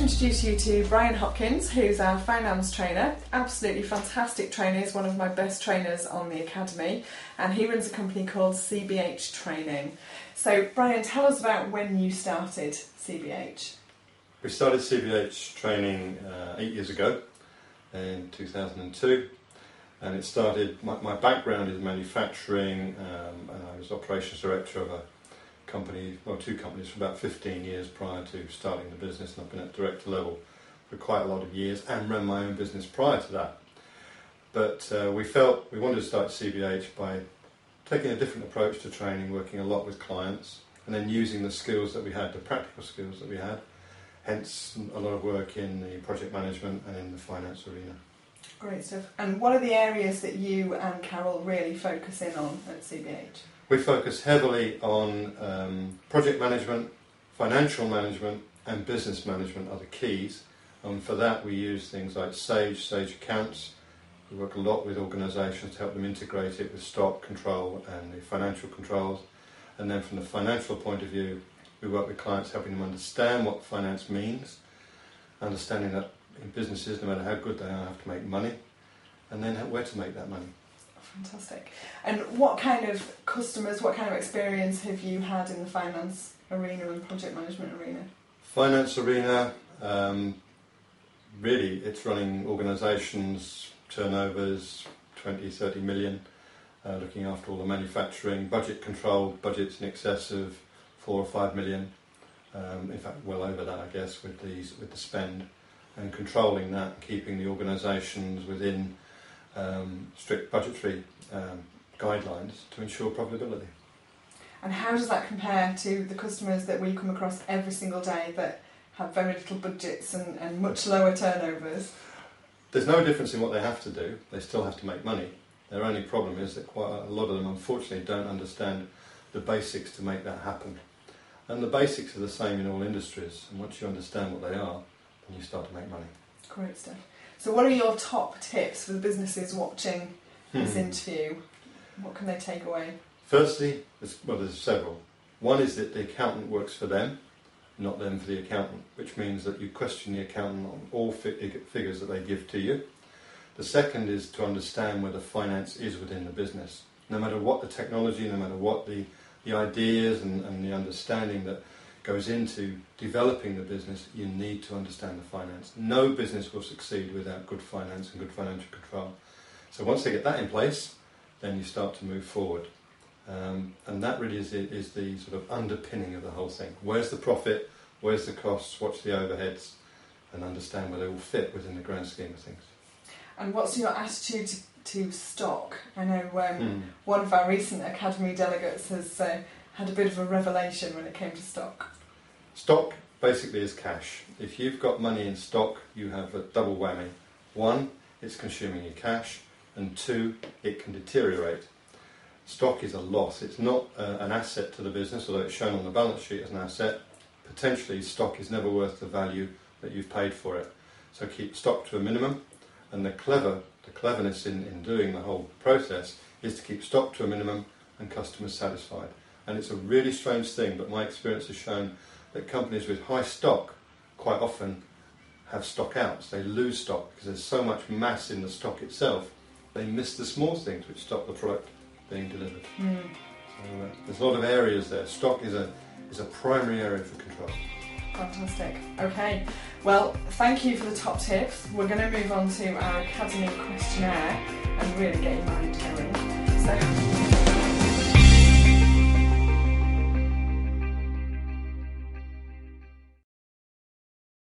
introduce you to Brian Hopkins, who's our finance trainer. Absolutely fantastic trainer, he's one of my best trainers on the academy, and he runs a company called CBH Training. So, Brian, tell us about when you started CBH. We started CBH training uh, eight years ago in 2002, and it started. My, my background is manufacturing, um, and I was operations director of a company, well, two companies for about 15 years prior to starting the business, and I've been at director level for quite a lot of years and ran my own business prior to that. But uh, we felt we wanted to start CBH by taking a different approach to training, working a lot with clients, and then using the skills that we had, the practical skills that we had, hence a lot of work in the project management and in the finance arena. Great stuff. And what are the areas that you and Carol really focus in on at CBH? We focus heavily on um, project management, financial management, and business management are the keys. And for that, we use things like Sage, Sage Accounts. We work a lot with organisations to help them integrate it with stock control and the financial controls. And then, from the financial point of view, we work with clients helping them understand what finance means, understanding that in businesses, no matter how good they are, have to make money, and then where to make that money. Fantastic. And what kind of customers, what kind of experience have you had in the finance arena and project management arena? Finance arena, um, really, it's running organisations, turnovers 20, 30 million, uh, looking after all the manufacturing, budget control, budgets in excess of four or five million. Um, in fact, well over that, I guess, with these with the spend and controlling that, keeping the organisations within um, strict budgetary um, guidelines to ensure profitability. And how does that compare to the customers that we come across every single day that have very little budgets and, and much lower turnovers? There's no difference in what they have to do, they still have to make money. Their only problem is that quite a lot of them, unfortunately, don't understand the basics to make that happen. And the basics are the same in all industries, and once you understand what they are, then you start to make money. Great stuff. So, what are your top tips for the businesses watching this hmm. interview? What can they take away? Firstly, well, there's several. One is that the accountant works for them, not them for the accountant, which means that you question the accountant on all figures that they give to you. The second is to understand where the finance is within the business. No matter what the technology, no matter what the, the ideas and, and the understanding that goes into developing the business, you need to understand the finance. No business will succeed without good finance and good financial control. So once they get that in place, then you start to move forward. Um, and that really is, is the sort of underpinning of the whole thing. Where's the profit? Where's the costs? What's the overheads? And understand where they all fit within the grand scheme of things. And what's your attitude to, to stock? I know um, hmm. one of our recent Academy delegates has uh, had a bit of a revelation when it came to stock. Stock basically is cash. If you've got money in stock, you have a double whammy. One, it's consuming your cash, and two, it can deteriorate. Stock is a loss. It's not uh, an asset to the business, although it's shown on the balance sheet as an asset. Potentially, stock is never worth the value that you've paid for it. So keep stock to a minimum, and the clever, the cleverness in, in doing the whole process is to keep stock to a minimum and customers satisfied. And it's a really strange thing, but my experience has shown that companies with high stock quite often have stock outs. They lose stock because there's so much mass in the stock itself. They miss the small things which stop the product being delivered. Mm. So, uh, there's a lot of areas there. Stock is a is a primary area for control. Fantastic. Okay. Well, thank you for the top tips. We're going to move on to our academy questionnaire and really get your mind going. So.